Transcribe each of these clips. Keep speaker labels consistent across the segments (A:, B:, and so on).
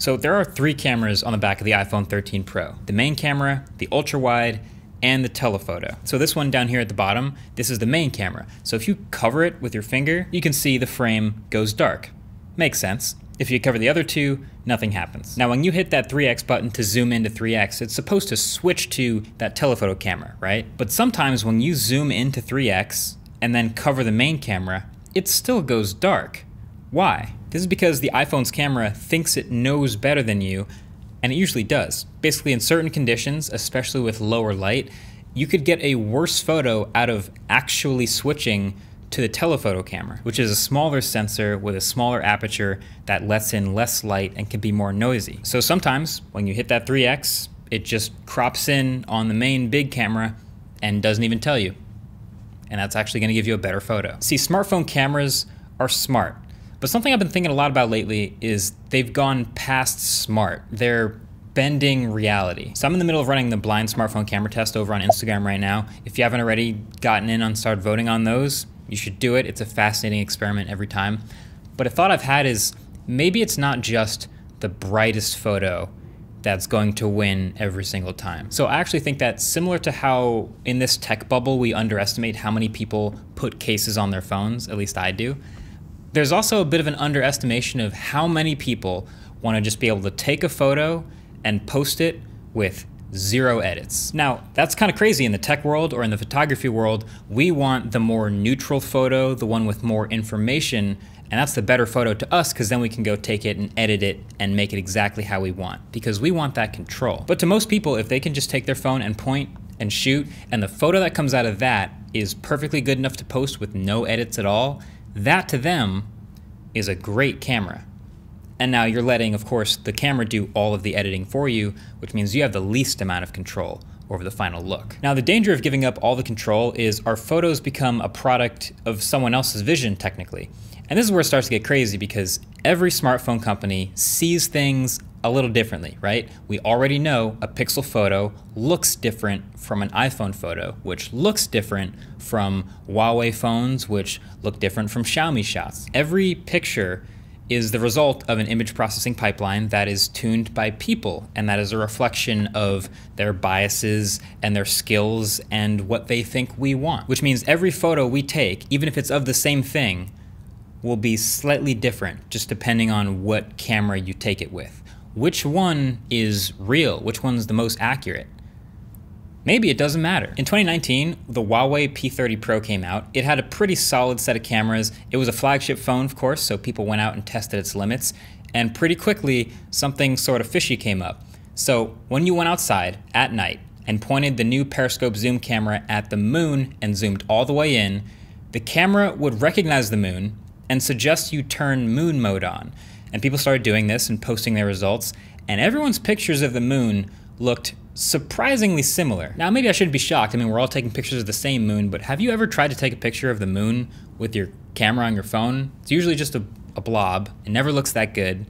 A: So there are three cameras on the back of the iPhone 13 Pro. The main camera, the ultra wide, and the telephoto. So this one down here at the bottom, this is the main camera. So if you cover it with your finger, you can see the frame goes dark. Makes sense. If you cover the other two, nothing happens. Now when you hit that 3x button to zoom into 3x, it's supposed to switch to that telephoto camera, right? But sometimes when you zoom into 3x and then cover the main camera, it still goes dark. Why? This is because the iPhone's camera thinks it knows better than you, and it usually does. Basically, in certain conditions, especially with lower light, you could get a worse photo out of actually switching to the telephoto camera, which is a smaller sensor with a smaller aperture that lets in less light and can be more noisy. So sometimes when you hit that 3x, it just crops in on the main big camera and doesn't even tell you. And that's actually gonna give you a better photo. See, smartphone cameras are smart. But something I've been thinking a lot about lately is they've gone past smart. They're bending reality. So I'm in the middle of running the blind smartphone camera test over on Instagram right now. If you haven't already gotten in on start voting on those, you should do it. It's a fascinating experiment every time. But a thought I've had is maybe it's not just the brightest photo that's going to win every single time. So I actually think that similar to how in this tech bubble we underestimate how many people put cases on their phones, at least I do, there's also a bit of an underestimation of how many people want to just be able to take a photo and post it with zero edits. Now, that's kind of crazy in the tech world or in the photography world. We want the more neutral photo, the one with more information, and that's the better photo to us because then we can go take it and edit it and make it exactly how we want because we want that control. But to most people, if they can just take their phone and point and shoot, and the photo that comes out of that is perfectly good enough to post with no edits at all, that to them is a great camera. And now you're letting, of course, the camera do all of the editing for you, which means you have the least amount of control over the final look. Now, the danger of giving up all the control is our photos become a product of someone else's vision, technically. And this is where it starts to get crazy because every smartphone company sees things a little differently, right? We already know a pixel photo looks different from an iPhone photo, which looks different from Huawei phones, which look different from Xiaomi shots. Every picture is the result of an image processing pipeline that is tuned by people, and that is a reflection of their biases and their skills and what they think we want. Which means every photo we take, even if it's of the same thing, will be slightly different just depending on what camera you take it with which one is real, which one's the most accurate. Maybe it doesn't matter. In 2019, the Huawei P30 Pro came out. It had a pretty solid set of cameras. It was a flagship phone, of course, so people went out and tested its limits. And pretty quickly, something sort of fishy came up. So when you went outside at night and pointed the new periscope zoom camera at the moon and zoomed all the way in, the camera would recognize the moon and suggest you turn moon mode on. And people started doing this and posting their results, and everyone's pictures of the moon looked surprisingly similar. Now, maybe I shouldn't be shocked. I mean, we're all taking pictures of the same moon, but have you ever tried to take a picture of the moon with your camera on your phone? It's usually just a, a blob. It never looks that good.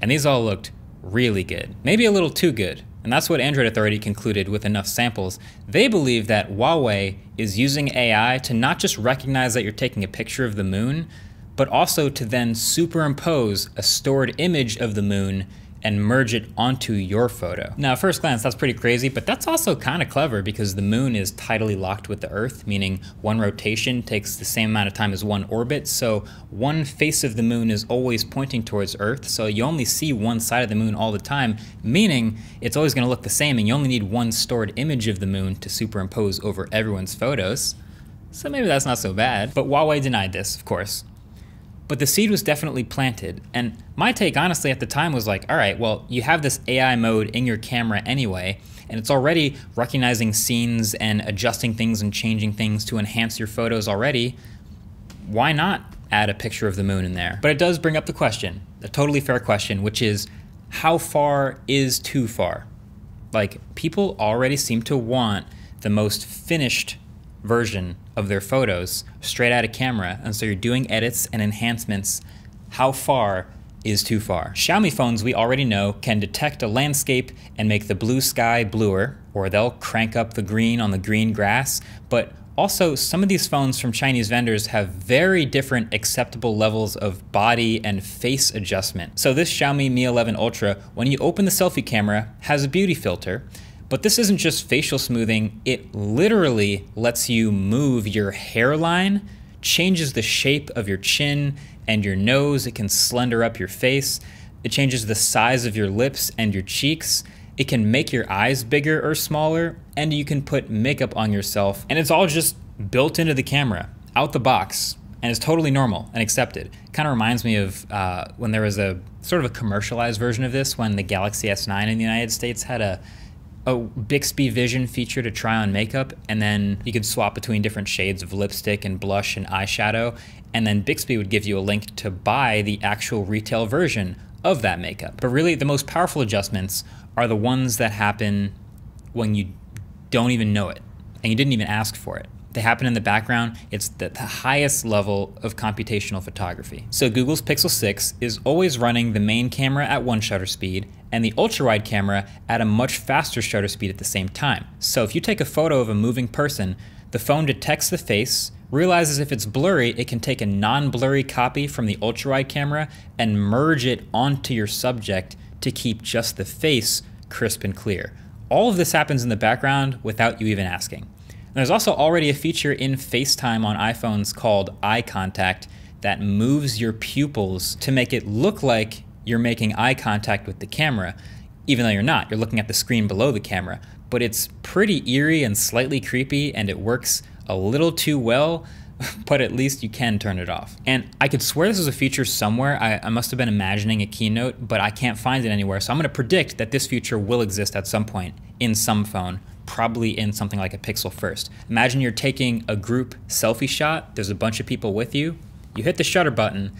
A: And these all looked really good. Maybe a little too good. And that's what Android Authority concluded with enough samples. They believe that Huawei is using AI to not just recognize that you're taking a picture of the moon, but also to then superimpose a stored image of the moon and merge it onto your photo. Now, at first glance, that's pretty crazy, but that's also kind of clever because the moon is tidally locked with the Earth, meaning one rotation takes the same amount of time as one orbit. So one face of the moon is always pointing towards Earth. So you only see one side of the moon all the time, meaning it's always going to look the same, and you only need one stored image of the moon to superimpose over everyone's photos. So maybe that's not so bad. But Huawei denied this, of course. But the seed was definitely planted. And my take, honestly, at the time was like, all right, well, you have this AI mode in your camera anyway, and it's already recognizing scenes and adjusting things and changing things to enhance your photos already. Why not add a picture of the moon in there? But it does bring up the question, a totally fair question, which is how far is too far? Like, people already seem to want the most finished version of their photos straight out of camera. And so you're doing edits and enhancements. How far is too far? Xiaomi phones, we already know, can detect a landscape and make the blue sky bluer, or they'll crank up the green on the green grass. But Also, some of these phones from Chinese vendors have very different acceptable levels of body and face adjustment. So this Xiaomi Mi 11 Ultra, when you open the selfie camera, has a beauty filter, but this isn't just facial smoothing, it literally lets you move your hairline, changes the shape of your chin and your nose, it can slender up your face, it changes the size of your lips and your cheeks, it can make your eyes bigger or smaller, and you can put makeup on yourself, and it's all just built into the camera, out the box, and it's totally normal and accepted. Kind of reminds me of uh, when there was a sort of a commercialized version of this when the Galaxy S9 in the United States had a a Bixby Vision feature to try on makeup, and then you could swap between different shades of lipstick and blush and eyeshadow, and then Bixby would give you a link to buy the actual retail version of that makeup. But really, the most powerful adjustments are the ones that happen when you don't even know it and you didn't even ask for it. They happen in the background. It's the, the, highest level of computational photography. So Google's Pixel 6 is always running the main camera at one shutter speed and the ultra-wide camera at a much faster shutter speed at the same time. So if you take a photo of a moving person, the phone detects the face, realizes if it's blurry, it can take a non-blurry copy from the ultra-wide camera and merge it onto your subject to keep just the face crisp and clear. All of this happens in the background without you even asking. There's also already a feature in FaceTime on iPhones called eye contact that moves your pupils to make it look like you're making eye contact with the camera, even though you're not. You're looking at the screen below the camera. But it's pretty eerie and slightly creepy, and it works a little too well but at least you can turn it off. And I could swear this is a feature somewhere. I, I, must have been imagining a keynote, but I can't find it anywhere. So I'm gonna predict that this feature will exist at some point in some phone, probably in something like a Pixel first. Imagine you're taking a group selfie shot, there's a bunch of people with you, you hit the shutter button,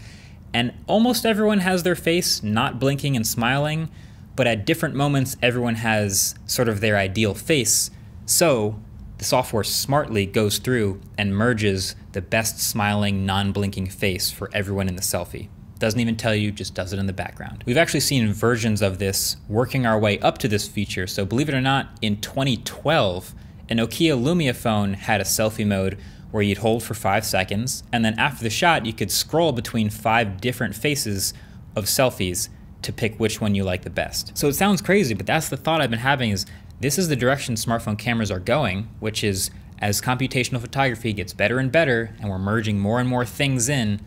A: and almost everyone has their face not blinking and smiling, but at different moments, everyone has sort of their ideal face. So the software smartly goes through and merges the best smiling, non blinking face for everyone in the selfie. Doesn't even tell you, just does it in the background. We've actually seen versions of this working our way up to this feature. So, believe it or not, in 2012, an Nokia Lumia phone had a selfie mode where you'd hold for five seconds, and then after the shot, you could scroll between five different faces of selfies to pick which one you like the best. So it sounds crazy, but that's the thought I've been having is this is the direction smartphone cameras are going, which is as computational photography gets better and better and we're merging more and more things in,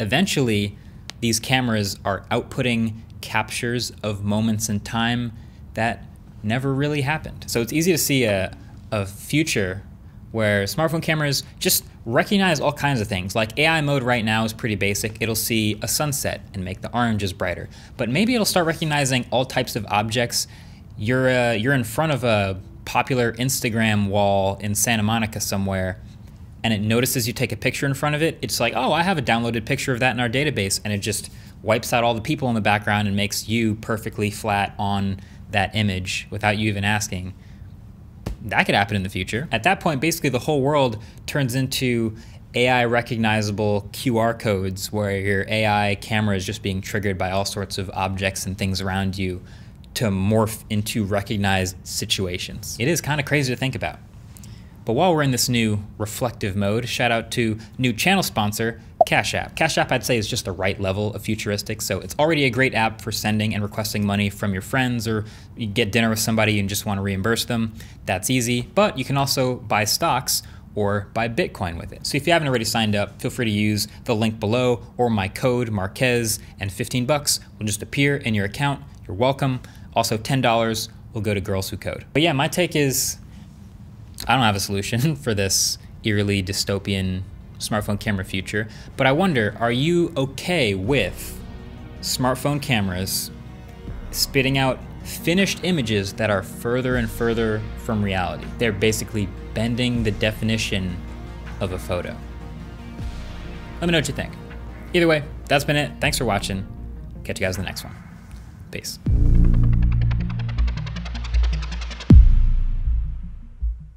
A: eventually these cameras are outputting captures of moments in time that never really happened. So it's easy to see a, a future where smartphone cameras just recognize all kinds of things. Like AI mode right now is pretty basic. It'll see a sunset and make the oranges brighter. But maybe it'll start recognizing all types of objects you're uh, you're in front of a popular Instagram wall in Santa Monica somewhere, and it notices you take a picture in front of it. It's like, oh, I have a downloaded picture of that in our database, and it just wipes out all the people in the background and makes you perfectly flat on that image without you even asking. That could happen in the future. At that point, basically the whole world turns into AI recognizable QR codes where your AI camera is just being triggered by all sorts of objects and things around you to morph into recognized situations. It is kind of crazy to think about. But while we're in this new reflective mode, shout out to new channel sponsor, Cash App. Cash App, I'd say, is just the right level of futuristic. So it's already a great app for sending and requesting money from your friends, or you get dinner with somebody and just want to reimburse them. That's easy. But you can also buy stocks or buy Bitcoin with it. So if you haven't already signed up, feel free to use the link below or my code Marques, and 15 bucks will just appear in your account. You're welcome. Also, $10 will go to Girls Who Code. But yeah, my take is I don't have a solution for this eerily dystopian smartphone camera future, but I wonder are you okay with smartphone cameras spitting out finished images that are further and further from reality? They're basically bending the definition of a photo. Let me know what you think. Either way, that's been it. Thanks for watching. Catch you guys in the next one. Peace.